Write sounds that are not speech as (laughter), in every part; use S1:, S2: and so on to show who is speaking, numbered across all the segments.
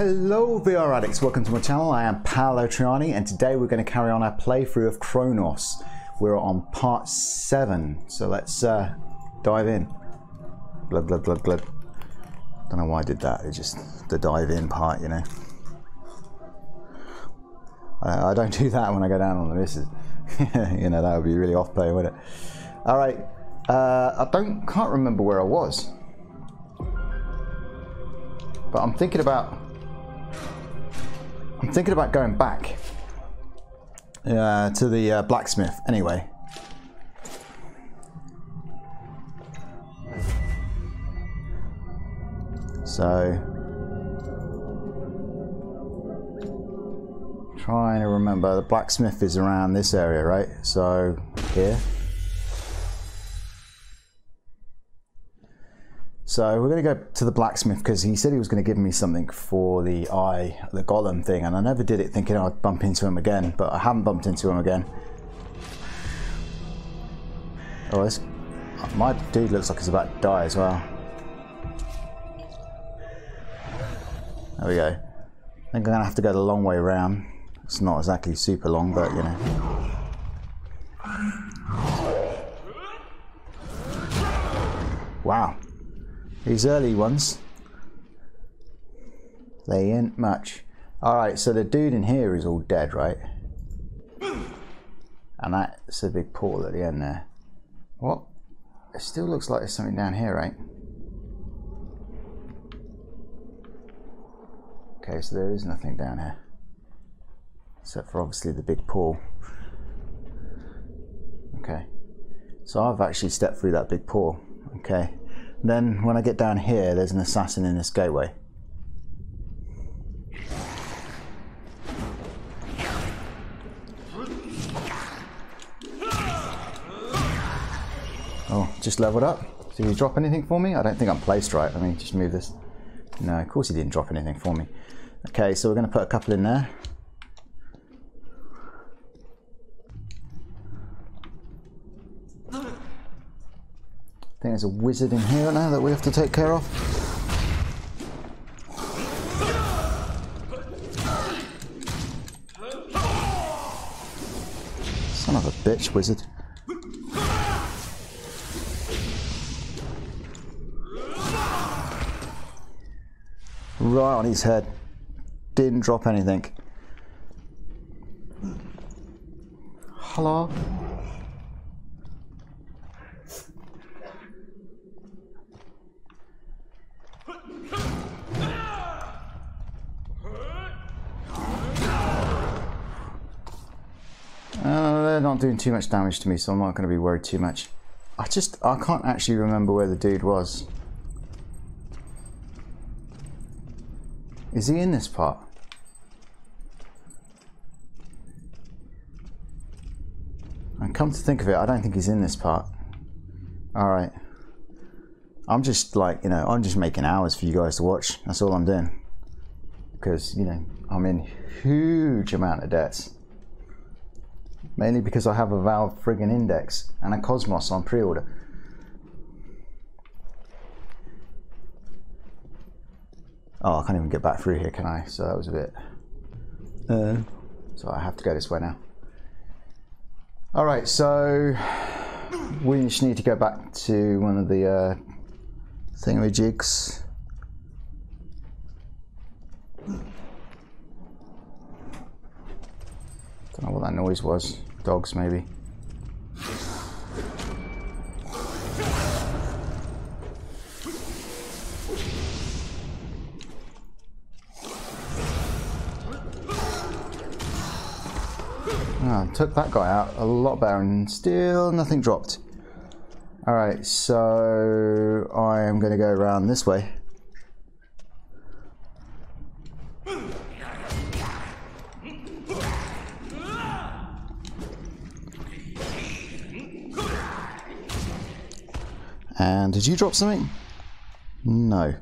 S1: Hello VR addicts, welcome to my channel. I am Paolo Trianni and today we're going to carry on our playthrough of Chronos. We're on part 7, so let's uh, dive in. Glug glug glug glug. Don't know why I did that, it's just the dive in part, you know. I, I don't (laughs) do that when I go down on the misses. (laughs) you know, that would be really off playing, wouldn't it? Alright, uh, I don't can't remember where I was. But I'm thinking about I'm thinking about going back uh, to the uh, blacksmith anyway. So, trying to remember, the blacksmith is around this area, right? So, here. So we're going to go to the blacksmith because he said he was going to give me something for the eye, the golem thing, and I never did it thinking I'd bump into him again, but I haven't bumped into him again. Oh, this, my dude looks like he's about to die as well. There we go. I think I'm going to have to go the long way around. It's not exactly super long, but you know. Wow. These early ones, they ain't much. Alright, so the dude in here is all dead, right? And that's a big portal at the end there. What? It still looks like there's something down here, right? Okay, so there is nothing down here. Except for obviously the big pool. Okay. So I've actually stepped through that big pool. Okay. Then when I get down here, there's an assassin in this gateway. Oh, just leveled up. Did he drop anything for me? I don't think I'm placed right. Let me just move this. No, of course he didn't drop anything for me. Okay, so we're going to put a couple in there. I think there's a wizard in here now that we have to take care of. Son of a bitch, wizard. Right on his head. Didn't drop anything. Hello? Uh, they're not doing too much damage to me, so I'm not going to be worried too much. I just, I can't actually remember where the dude was. Is he in this part? And come to think of it, I don't think he's in this part. Alright. I'm just like, you know, I'm just making hours for you guys to watch. That's all I'm doing. Because, you know, I'm in huge amount of debts. Mainly because I have a Valve friggin' Index and a Cosmos on pre-order. Oh, I can't even get back through here, can I? So that was a bit... Uh, so I have to go this way now. Alright, so... We just need to go back to one of the uh, thingamajigs. Don't know what that noise was. Dogs, maybe. Oh, took that guy out a lot better and still nothing dropped. Alright, so I am going to go around this way. And did you drop something? No.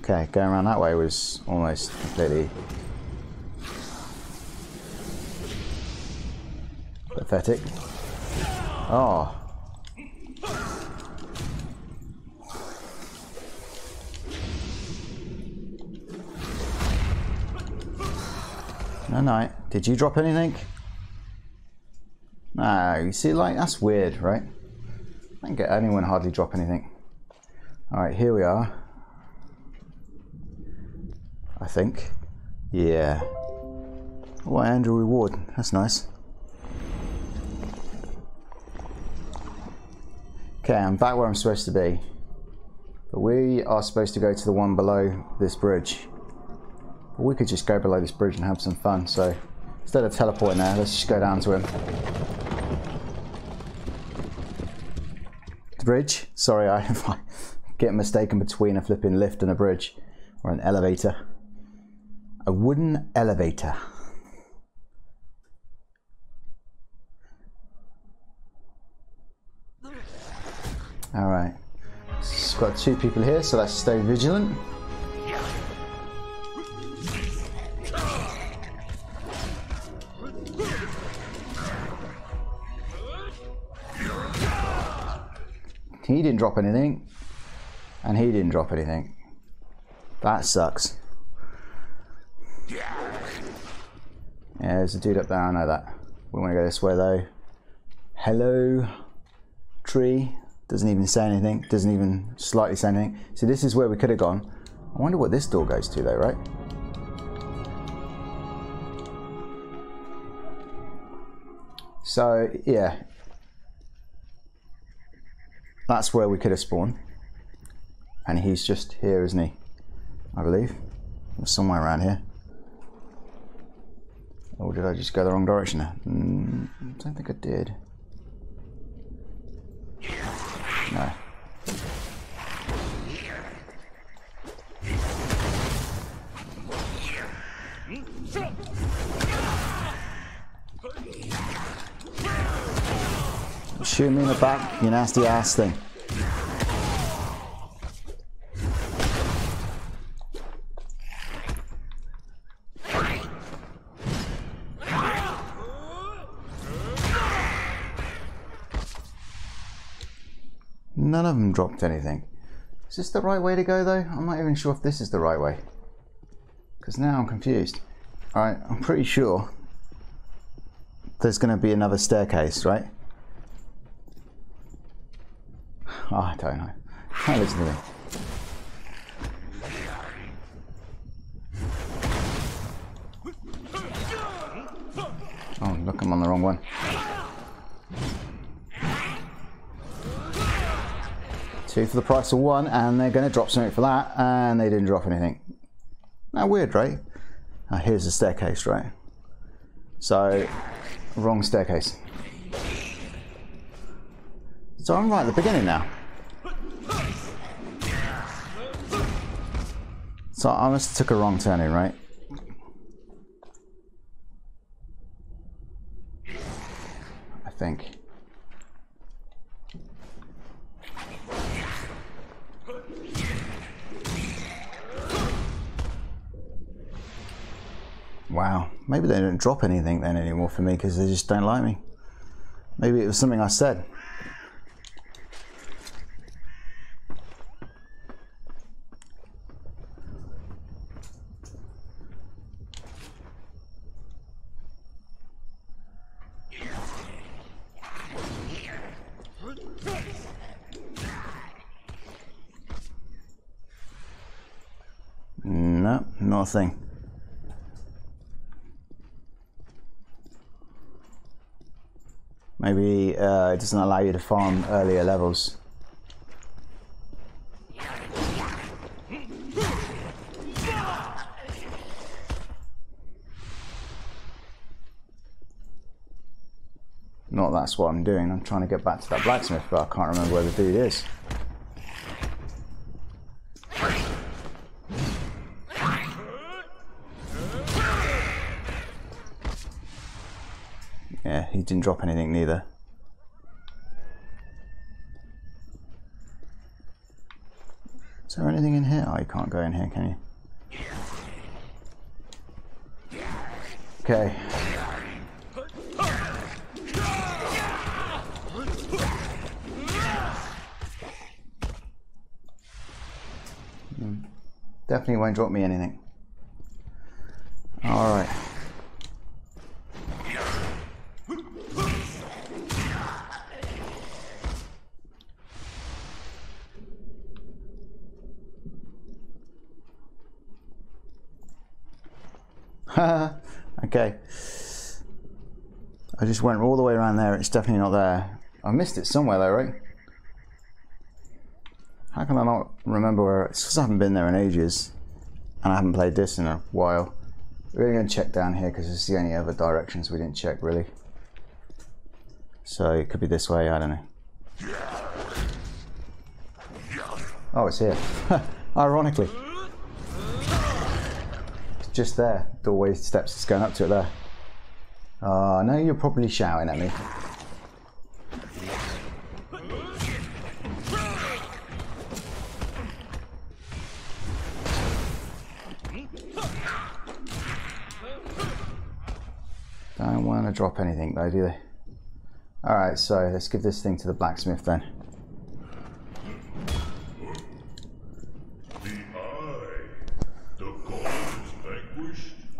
S1: Okay, going around that way was almost completely pathetic. Oh. No, no. Did you drop anything? No, you see, like, that's weird, right? I can't get anyone hardly drop anything. Alright, here we are. I think. Yeah. What Andrew reward. That's nice. Okay, I'm back where I'm supposed to be. But we are supposed to go to the one below this bridge. But we could just go below this bridge and have some fun, so instead of teleporting there, let's just go down to him. Bridge? Sorry, (laughs) I get mistaken between a flipping lift and a bridge. Or an elevator. A wooden elevator. Alright. It's got two people here, so let's stay vigilant. He didn't drop anything. And he didn't drop anything. That sucks. Yeah, there's a dude up there, I know that. We want to go this way though. Hello, tree. Doesn't even say anything. Doesn't even slightly say anything. See, this is where we could have gone. I wonder what this door goes to though, right? So, yeah. That's where we could have spawned. And he's just here, isn't he? I believe. Somewhere around here. Or did I just go the wrong direction? Mm, I don't think I did. Shoot me in the back, you nasty ass thing. None of them dropped anything. Is this the right way to go though? I'm not even sure if this is the right way. Because now I'm confused. Alright, I'm pretty sure there's going to be another staircase, right? Oh, I don't know. Can't listen to me. Oh, look, I'm on the wrong one. Two for the price of one, and they're going to drop something for that, and they didn't drop anything. Now, weird, right? Now, here's the staircase, right? So, wrong staircase. So I'm right at the beginning now. So I have took a wrong turn in, right? I think. Wow. Maybe they don't drop anything then anymore for me because they just don't like me. Maybe it was something I said. No, nothing. Maybe uh, it doesn't allow you to farm earlier levels. Not that's what I'm doing. I'm trying to get back to that blacksmith, but I can't remember where the dude is. Didn't drop anything neither. Is there anything in here? Oh, you can't go in here, can you? Okay. Mm. Definitely won't drop me anything. Alright. okay. I went all the way around there. It's definitely not there. I missed it somewhere though, right? How can I not remember where? It's because I haven't been there in ages, and I haven't played this in a while. We're going to check down here because it's the only other directions we didn't check really. So it could be this way. I don't know. Oh, it's here. (laughs) Ironically, it's just there. Doorway steps. It's going up to it there. Oh, uh, no, you're probably shouting at me. Don't want to drop anything though, do they? Alright, so let's give this thing to the blacksmith then.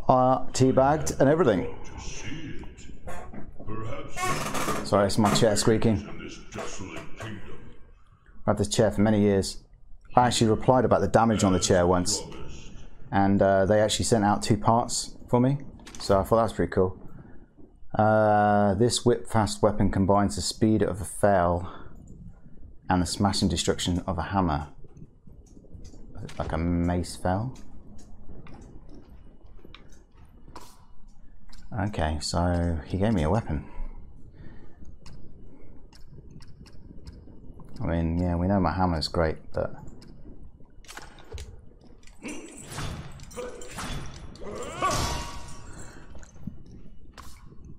S1: Uh, teabagged and everything. Sorry, it's my chair squeaking. I've had this chair for many years. I actually replied about the damage on the chair once, and uh, they actually sent out two parts for me, so I thought that was pretty cool. Uh, this whip fast weapon combines the speed of a flail and the smashing destruction of a hammer. Like a mace flail? Okay, so he gave me a weapon. I mean, yeah, we know my hammer's great, but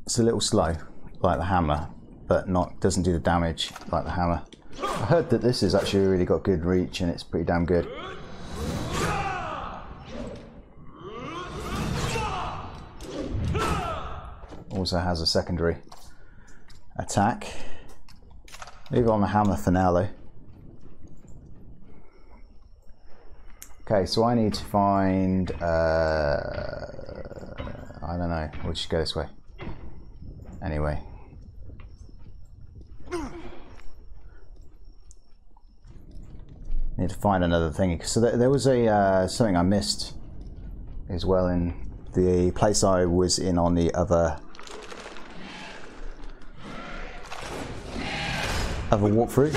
S1: It's a little slow, like the hammer, but not doesn't do the damage like the hammer. I heard that this has actually really got good reach and it's pretty damn good. Also has a secondary attack. Leave it on the hammer for now though. Okay, so I need to find, uh, I don't know, we'll just go this way. Anyway. Need to find another thing. So there was a uh, something I missed as well in the place I was in on the other other walkthrough.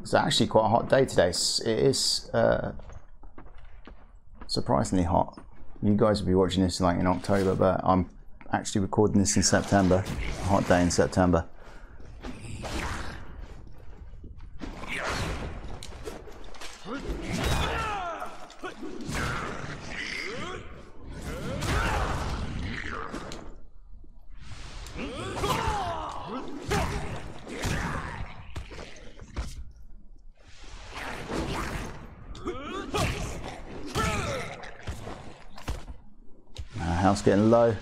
S1: It's actually quite a hot day today. It is uh, surprisingly hot. You guys will be watching this like in October, but I'm actually recording this in September. A hot day in September. Uh, house getting low.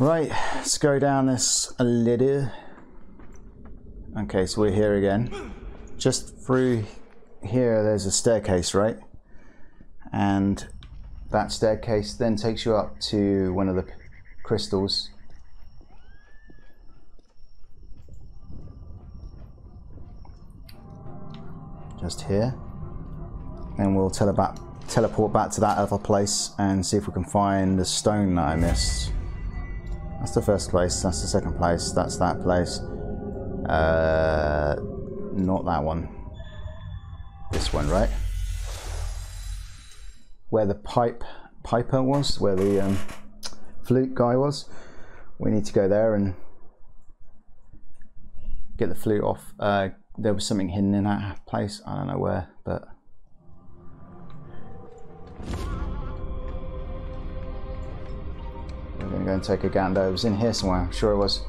S1: Right, let's go down this a little. Okay, so we're here again. Just through here, there's a staircase, right? And that staircase then takes you up to one of the crystals. Just here and we'll back, teleport back to that other place and see if we can find the stone that I missed. That's the first place, that's the second place, that's that place. Uh, not that one. This one, right? Where the pipe piper was, where the um, flute guy was. We need to go there and get the flute off. Uh, there was something hidden in that place. I don't know where, but Going to go and take a gander. It was in here somewhere, I'm sure it was.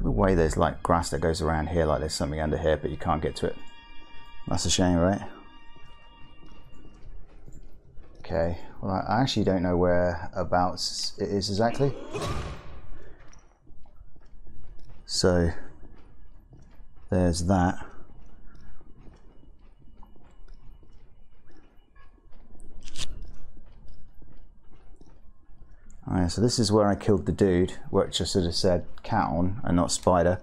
S1: the way there's like grass that goes around here, like there's something under here, but you can't get to it. That's a shame, right? Okay, well I actually don't know whereabouts it is exactly. So, There's that. Alright, so this is where I killed the dude, which I should have said cat on and not spider.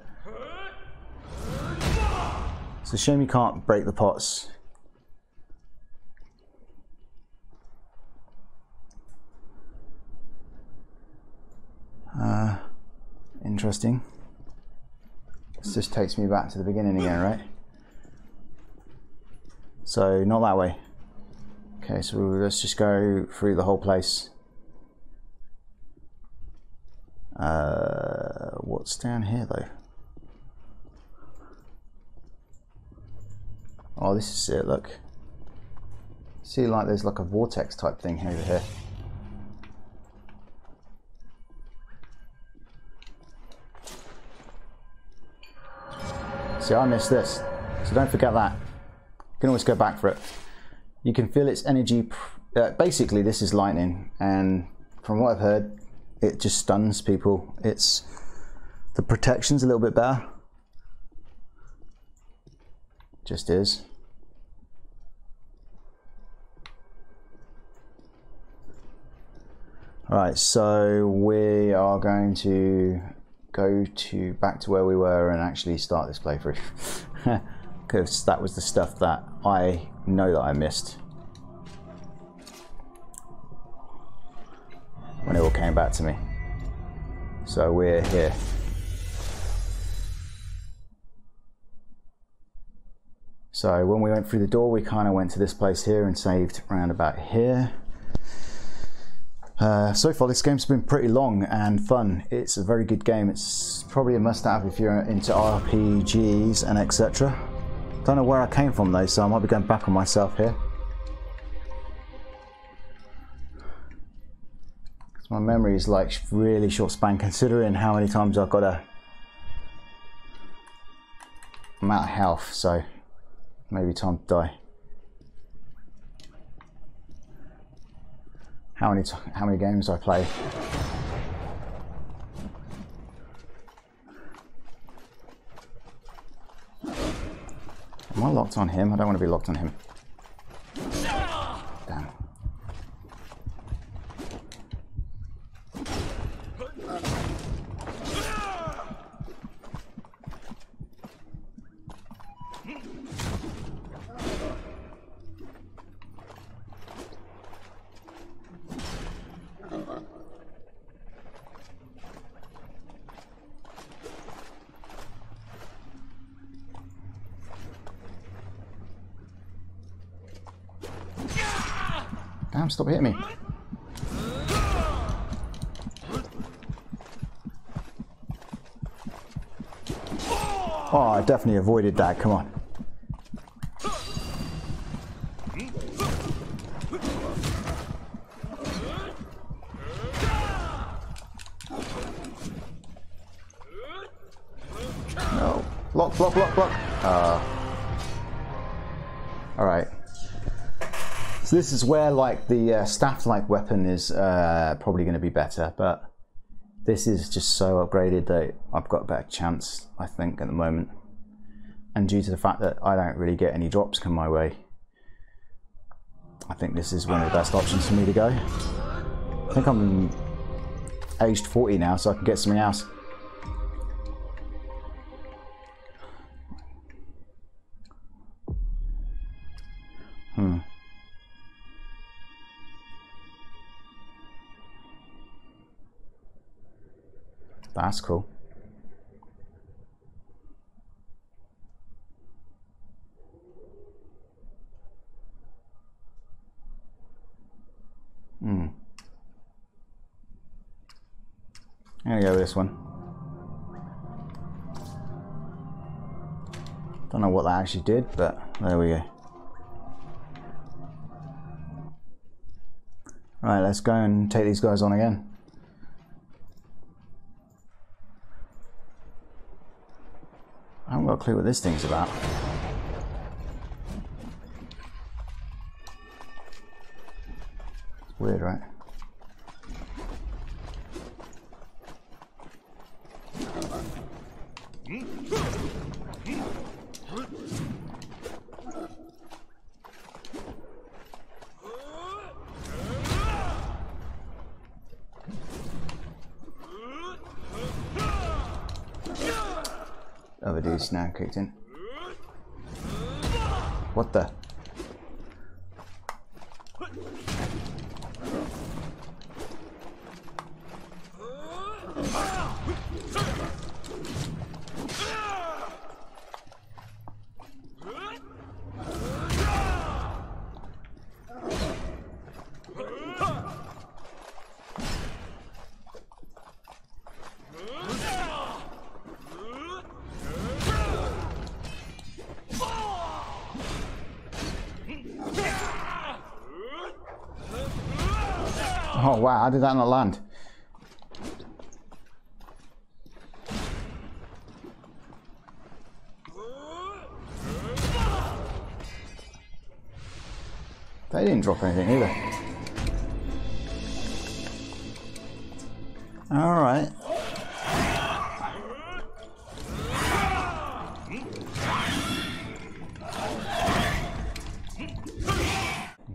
S1: It's a shame you can't break the pots. Uh, interesting. This just takes me back to the beginning again, right? So, not that way. Okay, so let's just go through the whole place. Uh, what's down here though? Oh, this is it, look. See, like there's like a vortex type thing over here. See, I missed this. So don't forget that. You can always go back for it. You can feel its energy. Uh, basically, this is lightning, and from what I've heard, it just stuns people. It's the protection's a little bit better. Just is. All right, so we are going to go to back to where we were and actually start this playthrough (laughs) because that was the stuff that I know that I missed when it all came back to me. So we're here. So when we went through the door, we kind of went to this place here and saved around about here. Uh, so far, this game's been pretty long and fun. It's a very good game. It's probably a must-have if you're into RPGs and etc. Don't know where I came from though, so I might be going back on myself here. My memory is like really short span (laughs) considering how many times I've got to. I'm out of health, so maybe time to die. how many how many games I play. Am I locked on him? I don't want to be locked on him. Damn, stop hitting me. Oh, I definitely avoided that. Come on. This is where like the uh, staff-like weapon is uh, probably going to be better, but this is just so upgraded that I've got a better chance, I think, at the moment. And due to the fact that I don't really get any drops come my way, I think this is one of the best options for me to go. I think I'm aged 40 now, so I can get something else. That's cool. Hmm. I'm gonna go with this one. Don't know what that actually did, but there we go. Right, let's go and take these guys on again. I haven't got a clue what this thing's about. It's weird, right? Hmm. Other dude's now kicked in. What the? How did that not land? They didn't drop anything either. Alright.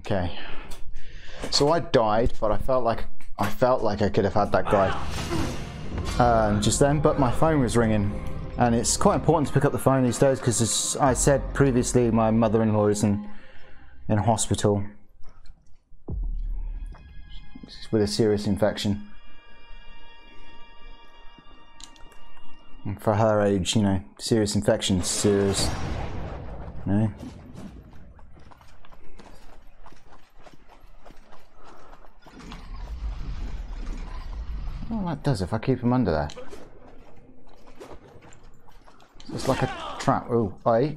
S1: Okay. So I died, but I felt like I felt like I could have had that guy um, just then. But my phone was ringing, and it's quite important to pick up the phone these days because, as I said previously, my mother-in-law is in in hospital with a serious infection. And for her age, you know, serious infection, serious. You know. That does if I keep him under there. It's like a trap. Oh, I.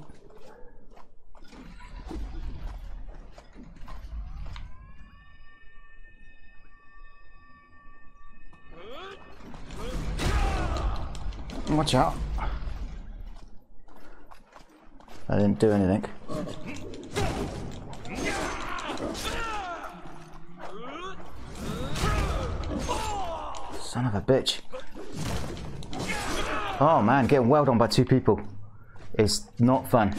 S1: Watch out. I didn't do anything. Son of a bitch. Oh man, getting welled on by two people is not fun.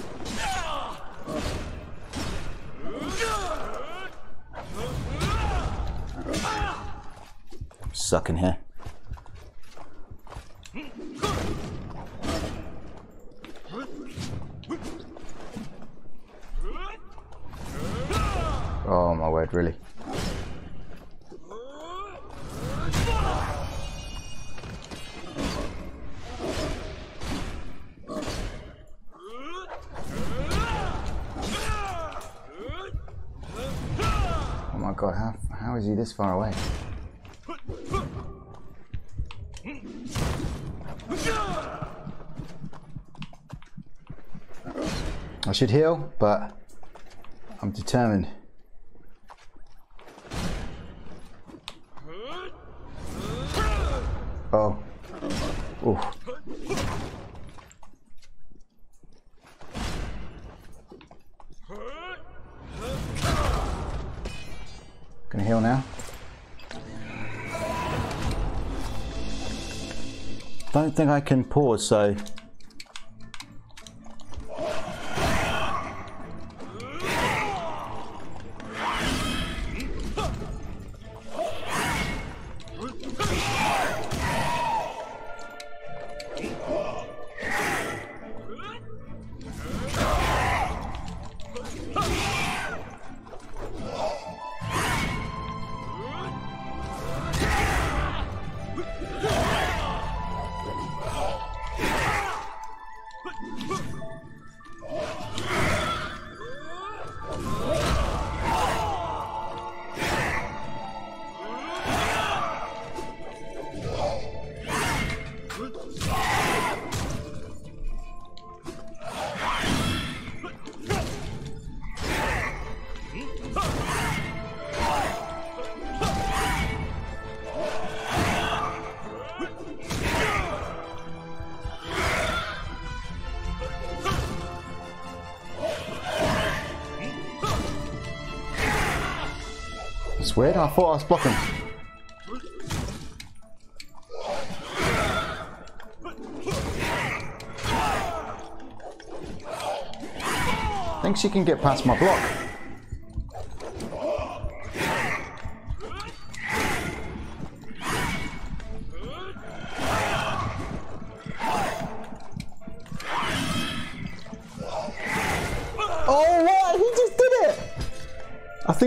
S1: Sucking here. Oh my word, really? God, how, how is he this far away? I should heal, but I'm determined. I can pause, so weird. I thought I was blocking. Think she can get past my block.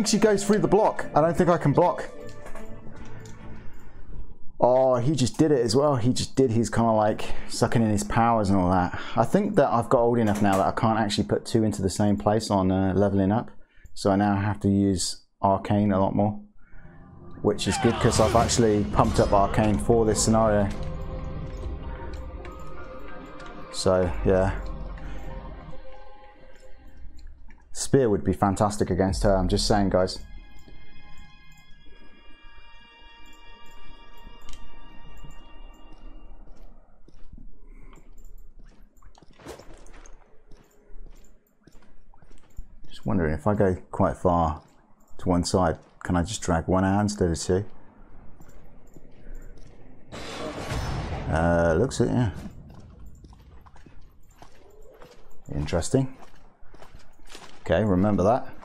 S1: She goes through the block. I don't think I can block. Oh, he just did it as well. He just did his kind of like sucking in his powers and all that. I think that I've got old enough now that I can't actually put two into the same place on uh, leveling up. So I now have to use Arcane a lot more. Which is good because I've actually pumped up Arcane for this scenario. So, yeah. Spear would be fantastic against her, I'm just saying, guys. Just wondering if I go quite far to one side, can I just drag one out instead of two? Uh, looks it, yeah. Interesting. Okay, remember that.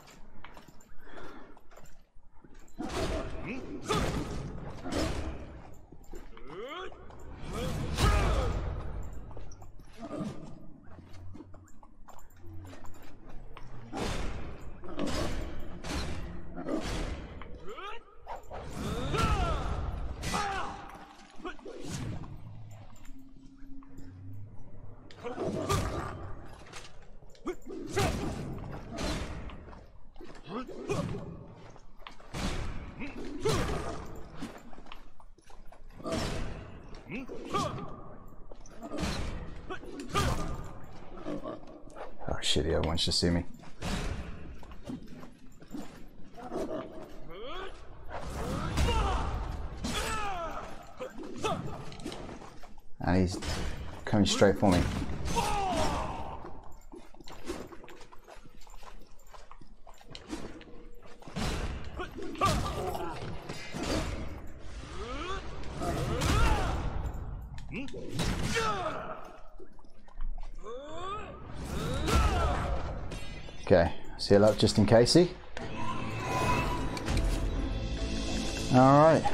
S1: Shit, the other see me. And he's coming straight for me. Up just in casey. All right.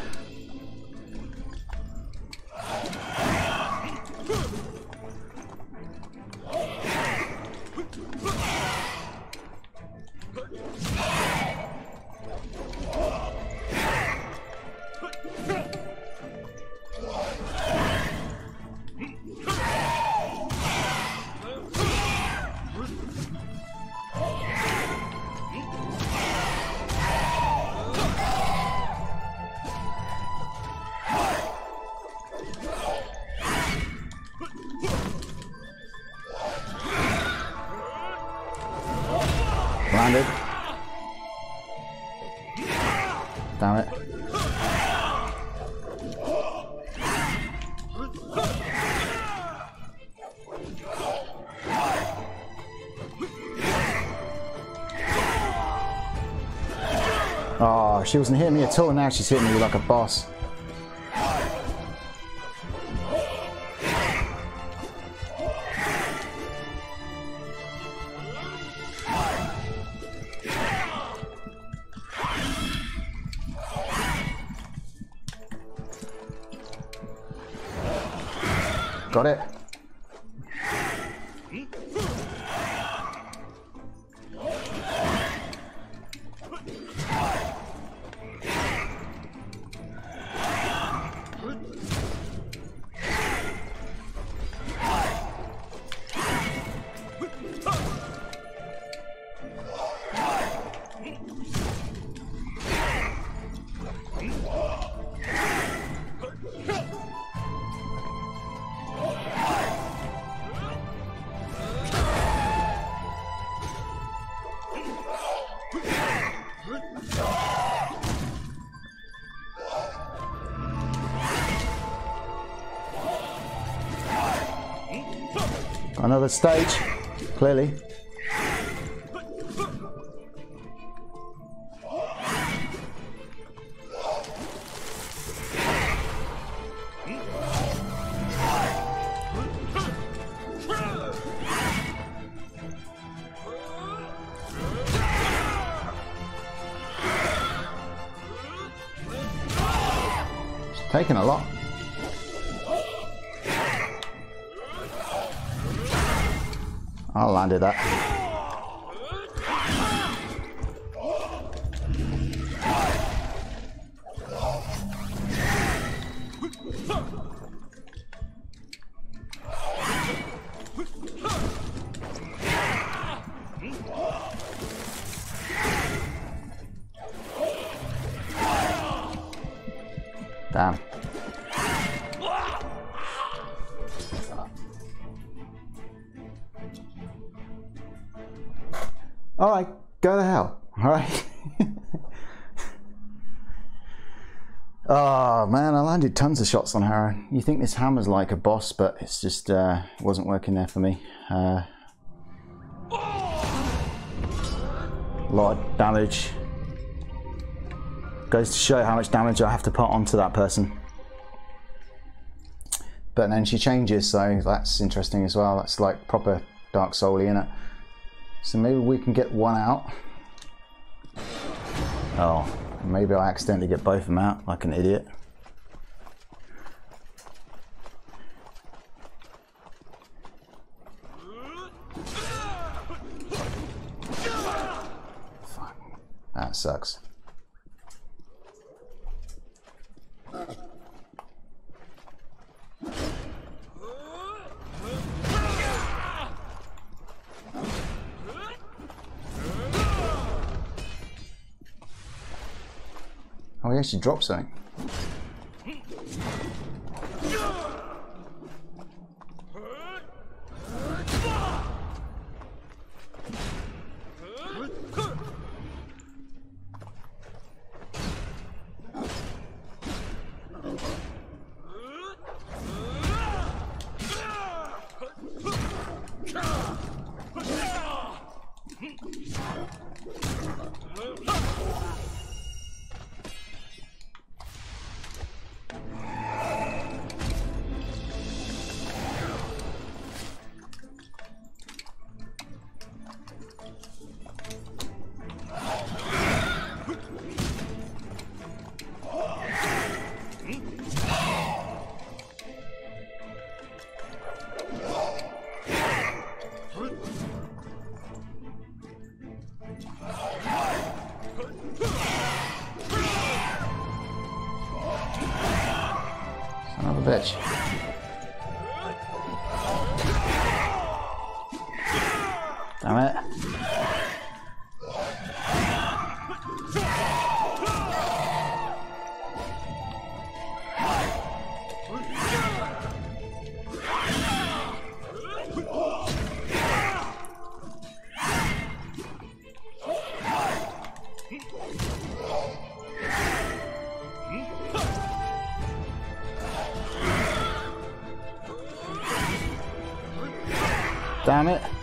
S1: She wasn't hitting me at all. Now she's hitting me like a boss. Another stage, clearly. Tons of shots on Harrow. You think this hammer's like a boss, but it's just uh, wasn't working there for me. Uh, a lot of damage. Goes to show how much damage I have to put onto that person. But then she changes, so that's interesting as well. That's like proper Dark Soul in it. So maybe we can get one out. Oh, maybe I accidentally get both of them out like an idiot. Sucks. Oh, he actually dropped something. Damn it.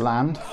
S1: Let's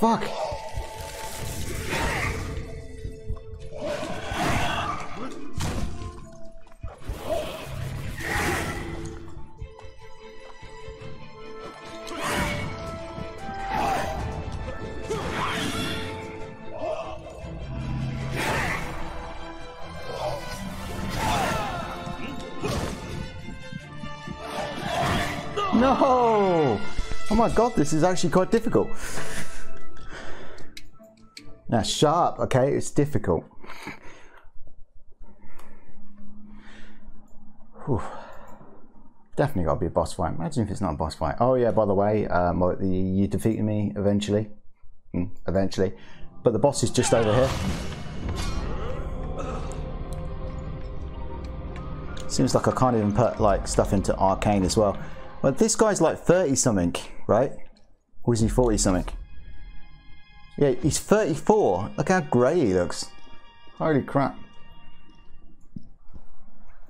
S1: land. No! Oh my god, this is actually quite difficult. Now, sharp, okay, it's difficult. Whew. Definitely got to be a boss fight. Imagine if it's not a boss fight. Oh yeah, by the way, um, you defeated me eventually. Mm, eventually. But the boss is just over here. Seems like I can't even put like stuff into arcane as well. But this guy's like 30 something, right? Or is he 40 something? Yeah, he's 34. Look how grey he looks. Holy crap.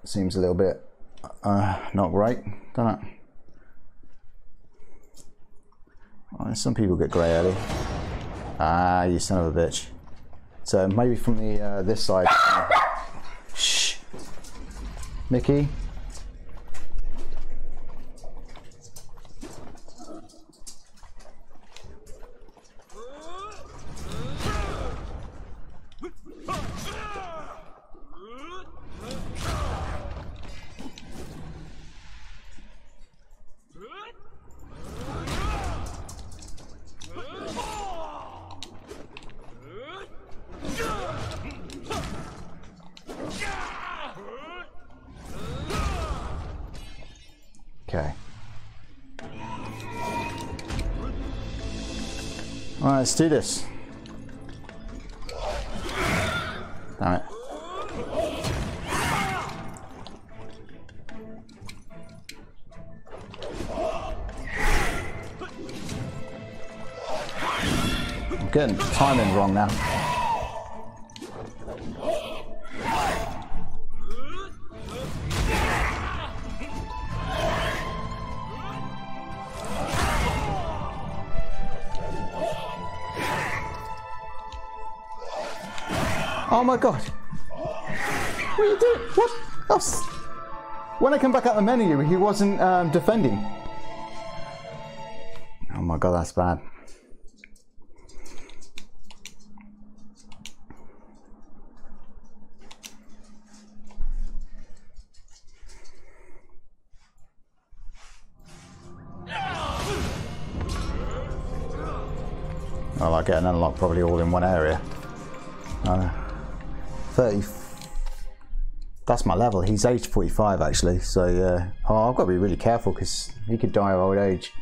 S1: Seems a little bit uh, not great, doesn't it? Oh, some people get grey early. Ah, you son of a bitch. So maybe from the uh, this side. Shh. Mickey, do this. Damn it. I'm getting timing wrong now. Oh my god. What are you doing? What else? When I come back out the menu, he wasn't um, defending. Oh my god, that's bad. Well, I get an unlock probably all in one area. Uh, 30. That's my level. He's age 45 actually. So yeah. Oh, I've got to be really careful because he could die of old age.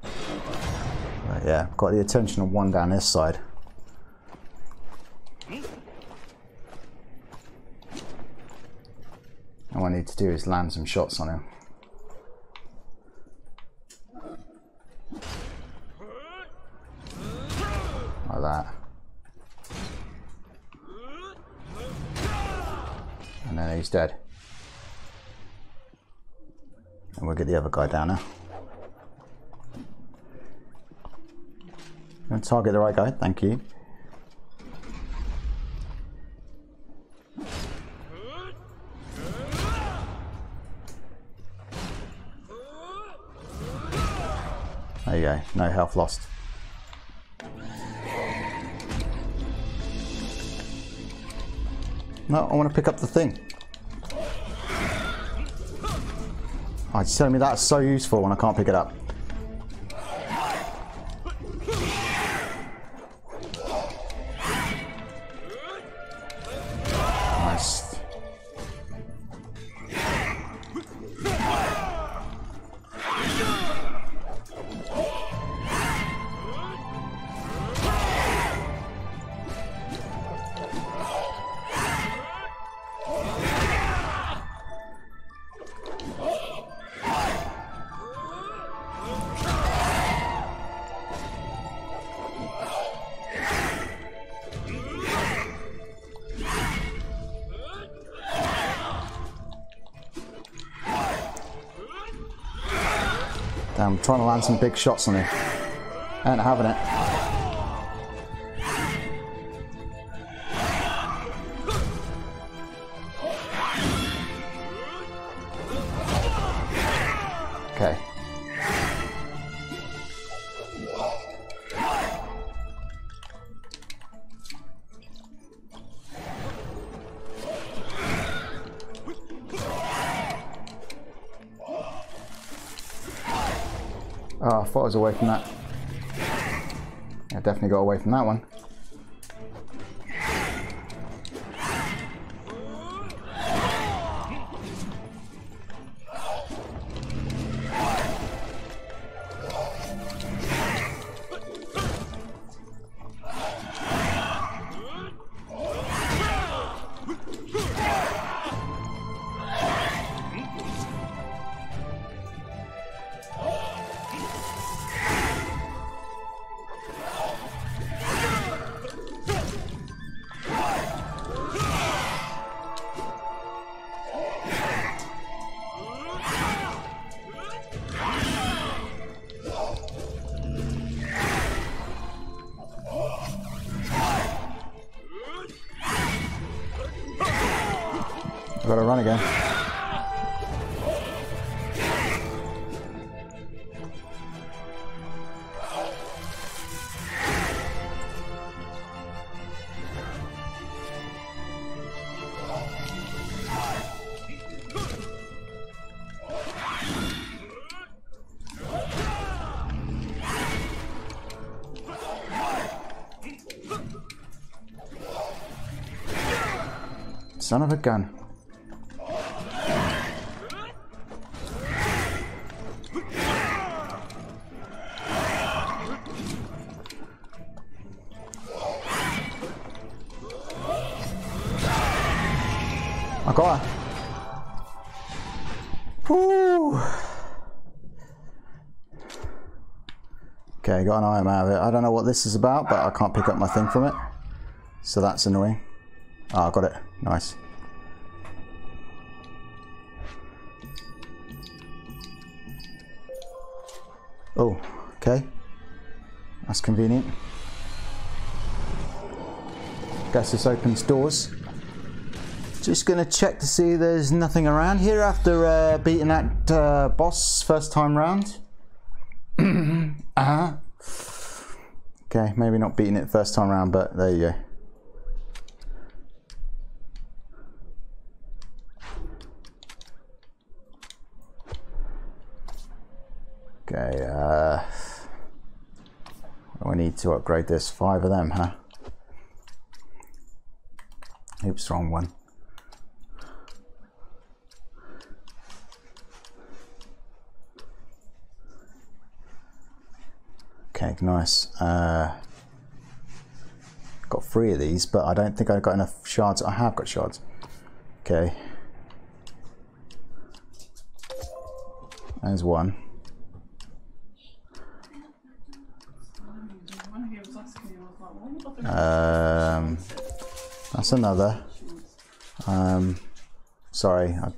S1: But yeah, got the attention of one down this side. All I need to do is land some shots on him. Like that. And then he's dead. And we'll get the other guy down now. And target the right guy, thank you. There you go, no health lost. No, I want to pick up the thing. Oh, it's telling me that's so useful when I can't pick it up. Trying to land some big shots on him. Ain't having it. Got away from that one. Run again. Son of a gun. Okay, got an item out of it. I don't know what this is about, but I can't pick up my thing from it. So that's annoying. Ah, I got it. Nice. Oh, okay. That's convenient. Guess this opens doors. Just gonna check to see there's nothing around here after uh, beating that uh, boss first time round. Okay, maybe not beating it first time round, but there you go. Okay, uh, we need to upgrade this. Five of them, huh? Oops, wrong one. Okay, nice. Uh, got three of these, but I don't think I've got enough shards. I have got shards. Okay. There's one. Um, that's another. Um, sorry, I,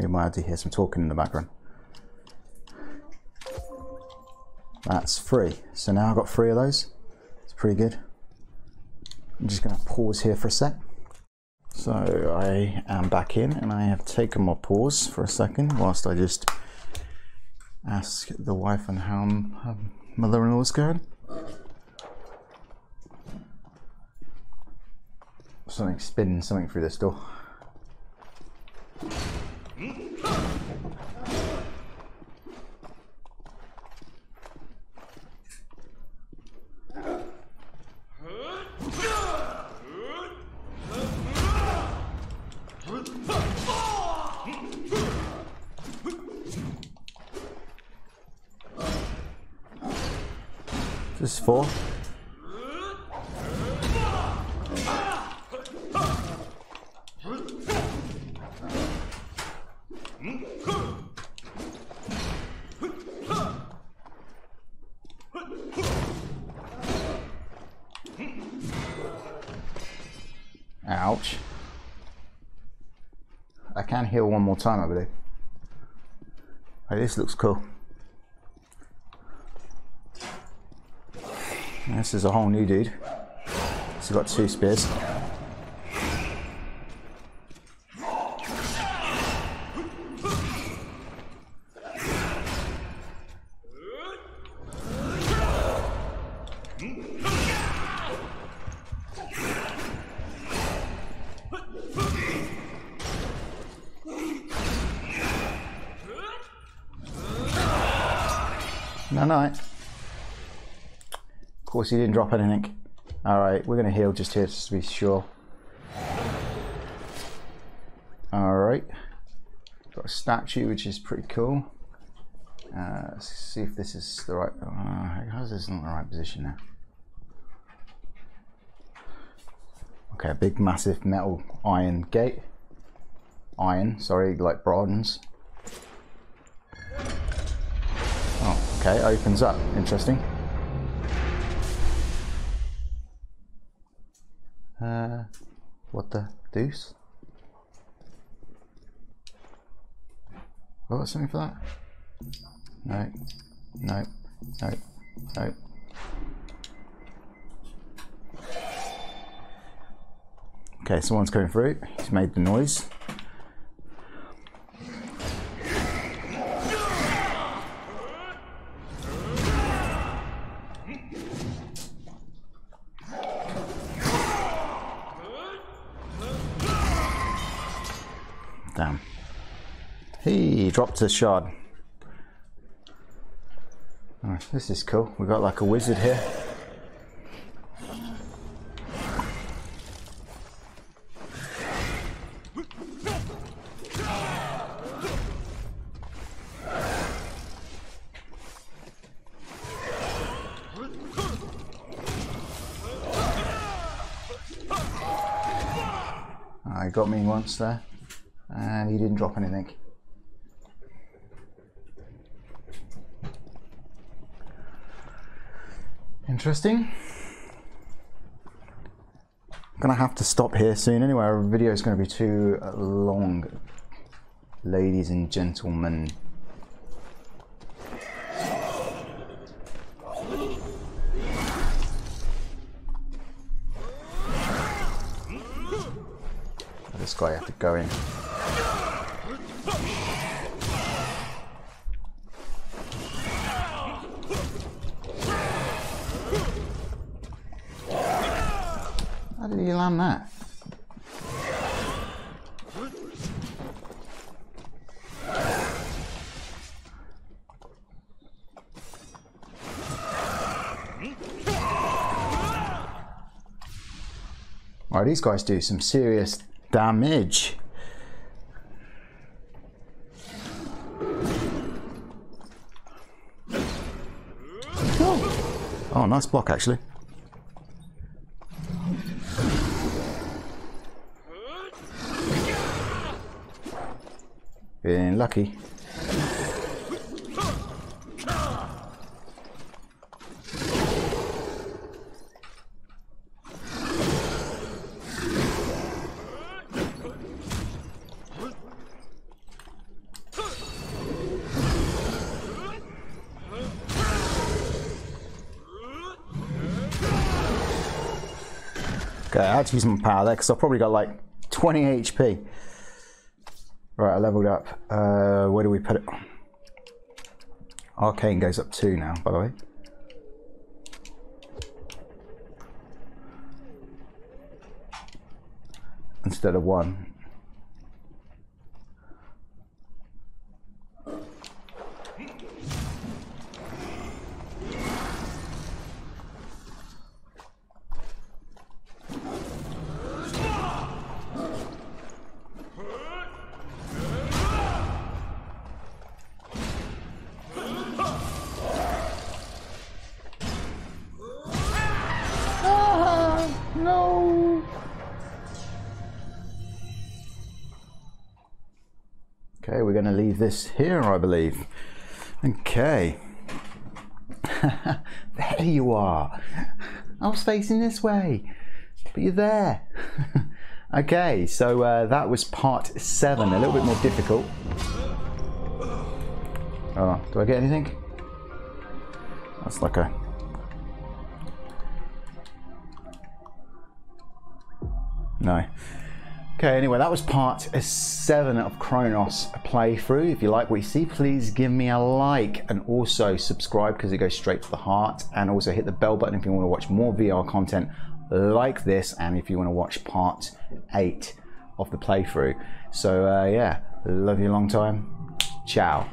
S1: you might have to hear some talking in the background. That's three. So now I've got three of those. It's pretty good. I'm just going to pause here for a sec. So I am back in and I have taken my pause for a second whilst I just ask the wife and how mother-in-law is going. Something spinning something through this door. This is four. Ouch. I can heal one more time, I believe. Hey, this looks cool. This is a whole new dude. He's got two spears. Course, he didn't drop anything. All right, we're going to heal just here just to be sure. All right. Got a statue, which is pretty cool. Uh, let's see if this is the right. Uh, how's this in the right position now? Okay, a big, massive metal iron gate. Iron, sorry, like bronze. Oh, okay, opens up. Interesting. What the deuce? Oh, got something for that? No, no, no, no. Okay, someone's coming through. He's made the noise. Oh, this is cool. We've got like a wizard here. Ah, I got me once there, and he didn't drop anything. Interesting. I'm gonna have to stop here soon anyway. Our video is to be too long, ladies and gentlemen. This guy have to go in. These guys do some serious damage. Oh, oh nice block actually. Being lucky. Okay, I had to use my power there because I've probably got like 20 HP. Right, I leveled up. Uh, where do we put it? Arcane goes up two now, by the way. Instead of one. This here, I believe. Okay. (laughs) there you are. I was facing this way, but you're there. (laughs) okay, so uh, that was part seven, a little bit more difficult. Oh, do I get anything? That's like a Okay, anyway, that was part seven of Chronos playthrough. If you like what you see, please give me a like and also subscribe because it goes straight to the heart. And also hit the bell button if you want to watch more VR content like this and if you want to watch part eight of the playthrough. So, uh, yeah, love you a long time. Ciao.